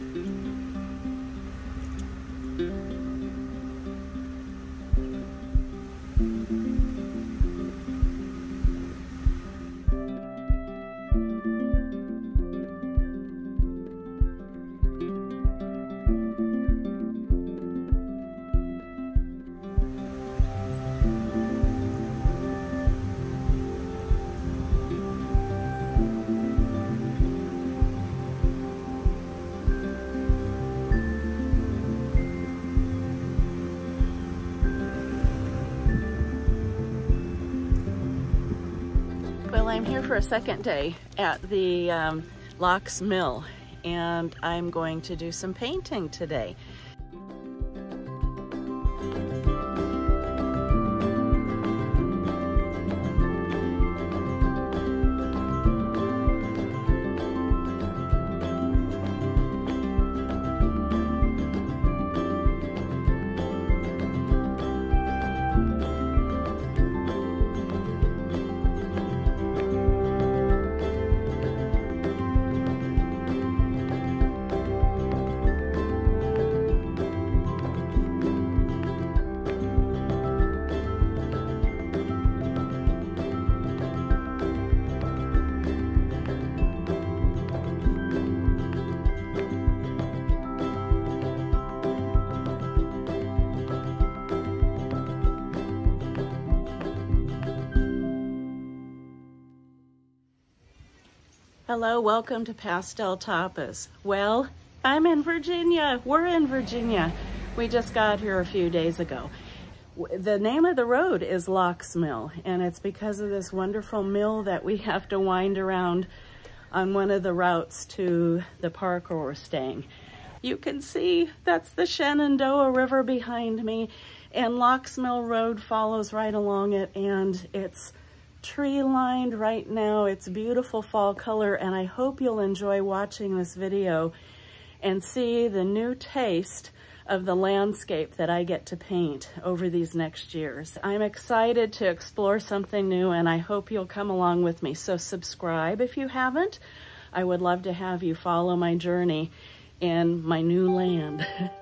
Well, I'm here for a second day at the um, Locke's Mill and I'm going to do some painting today. Hello, welcome to Pastel Tapas. Well, I'm in Virginia. We're in Virginia. We just got here a few days ago. The name of the road is Locke's Mill, and it's because of this wonderful mill that we have to wind around on one of the routes to the park where we're staying. You can see that's the Shenandoah River behind me, and Locke's Mill Road follows right along it, and it's tree lined right now. It's beautiful fall color and I hope you'll enjoy watching this video and see the new taste of the landscape that I get to paint over these next years. I'm excited to explore something new and I hope you'll come along with me. So subscribe if you haven't. I would love to have you follow my journey in my new land.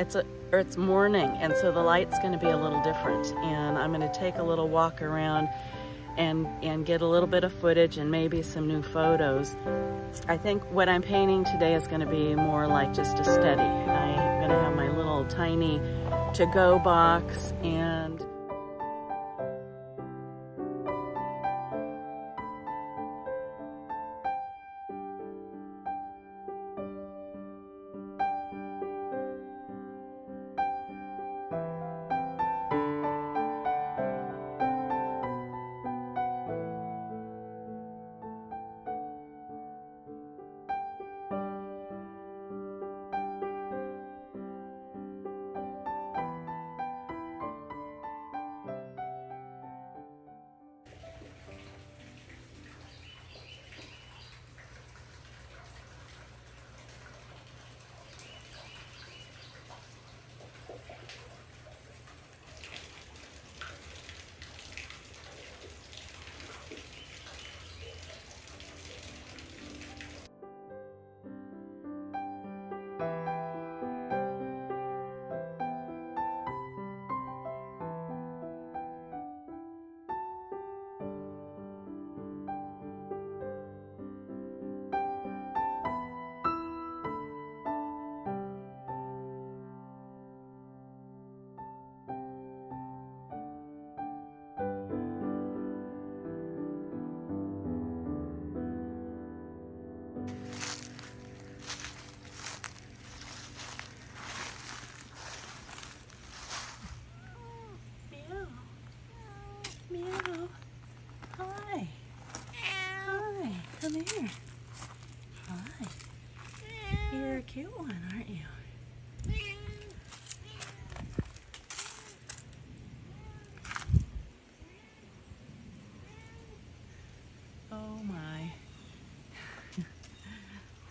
it's a it's morning and so the light's going to be a little different and I'm going to take a little walk around and and get a little bit of footage and maybe some new photos. I think what I'm painting today is going to be more like just a study. I'm going to have my little tiny to-go box and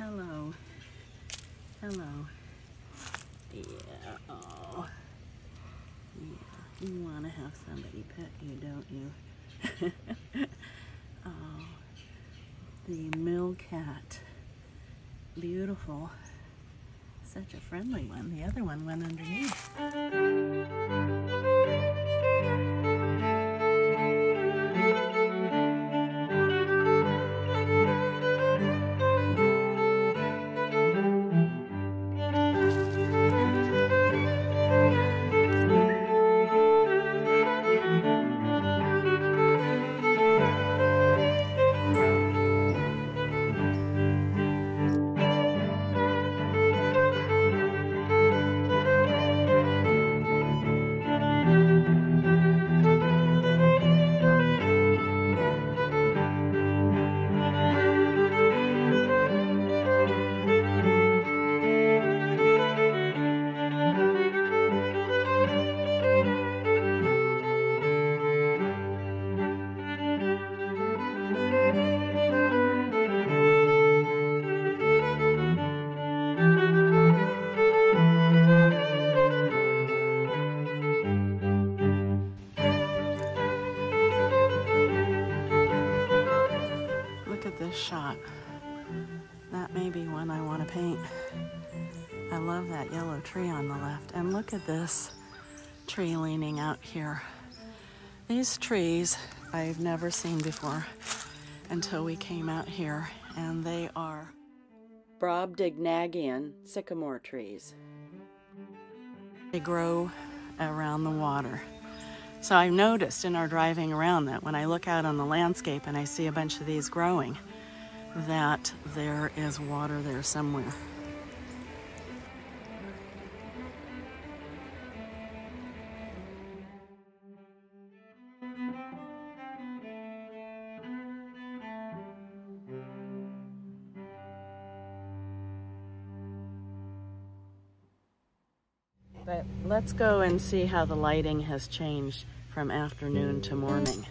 Hello. Hello. Yeah. Oh. Yeah. You want to have somebody pet you, don't you? oh. The mill cat. Beautiful. Such a friendly one. The other one went underneath. Look at this tree leaning out here. These trees I've never seen before until we came out here, and they are Brobdingnagian sycamore trees. They grow around the water. So I've noticed in our driving around that when I look out on the landscape and I see a bunch of these growing, that there is water there somewhere. But let's go and see how the lighting has changed from afternoon to morning.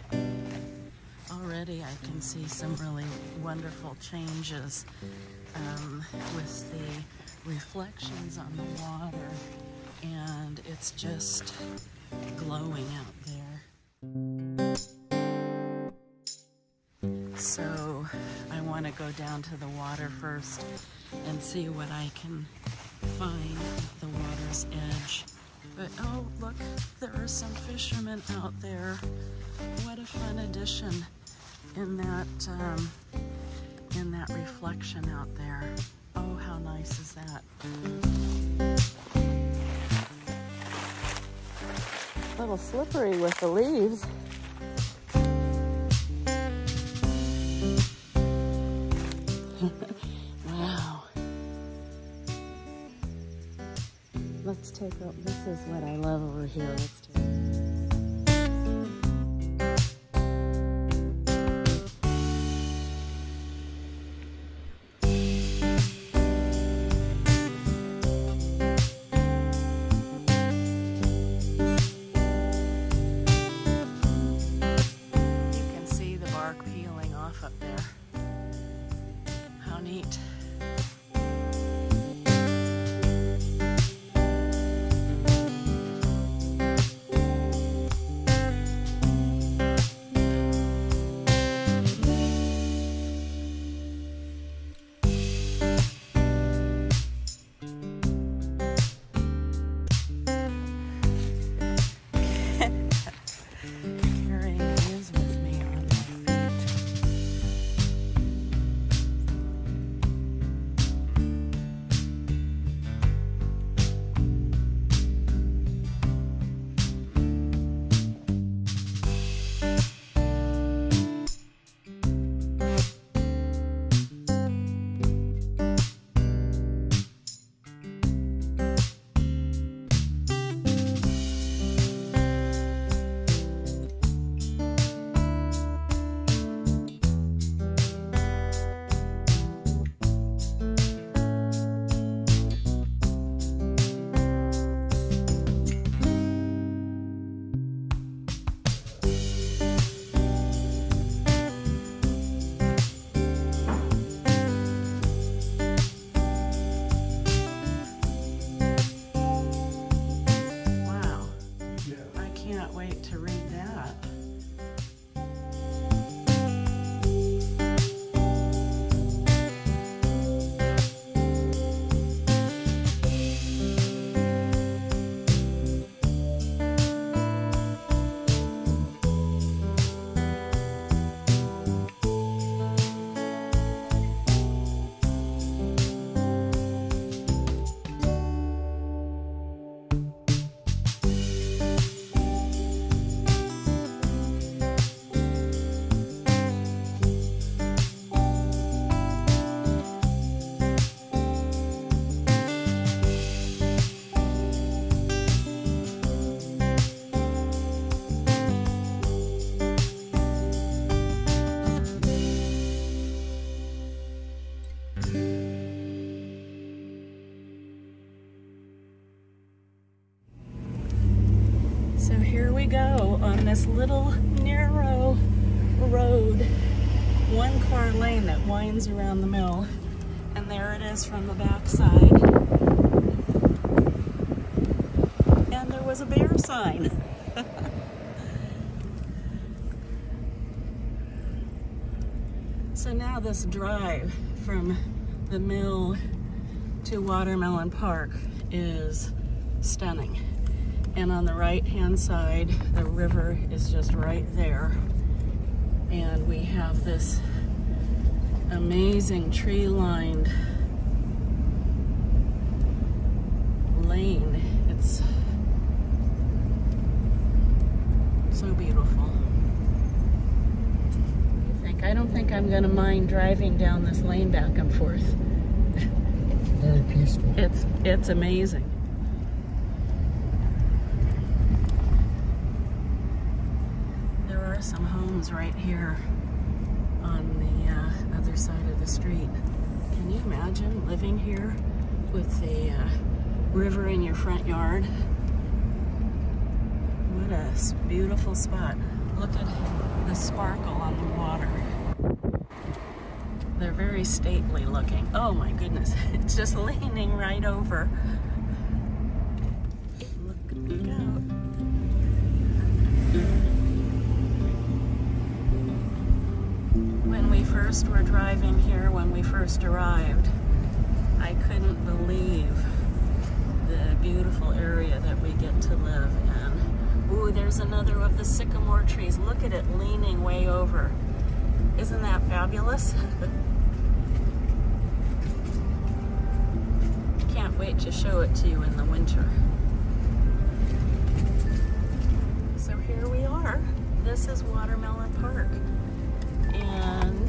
Already I can see some really wonderful changes um, with the reflections on the water and it's just glowing out there. So I want to go down to the water first and see what I can find the water's edge. But oh, look, there are some fishermen out there. What a fun addition in that um, in that reflection out there. Oh, how nice is that? A little slippery with the leaves. Take a, this is what I love over here. Let's take this little narrow road, one car lane that winds around the mill. And there it is from the backside. And there was a bear sign. so now this drive from the mill to Watermelon Park is stunning. And on the right hand side, the river is just right there. And we have this amazing tree lined lane. It's so beautiful. I think I don't think I'm gonna mind driving down this lane back and forth. Very peaceful. It's it's amazing. There some homes right here on the uh, other side of the street. Can you imagine living here with the uh, river in your front yard? What a beautiful spot. Look at the sparkle on the water. They're very stately looking. Oh my goodness, it's just leaning right over. Look out. When we first were driving here, when we first arrived, I couldn't believe the beautiful area that we get to live in. Ooh, there's another of the sycamore trees. Look at it leaning way over. Isn't that fabulous? Can't wait to show it to you in the winter. So here we are. This is Watermelon Park. And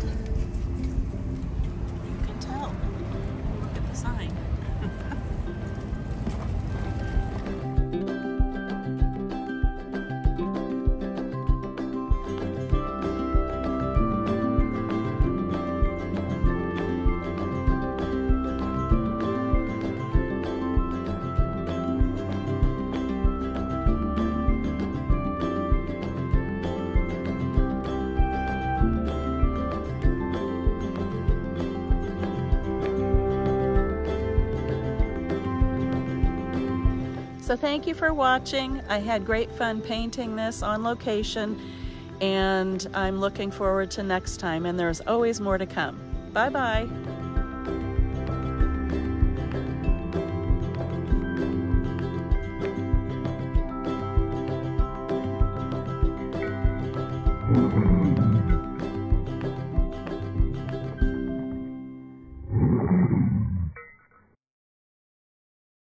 So thank you for watching. I had great fun painting this on location and I'm looking forward to next time and there's always more to come. Bye-bye.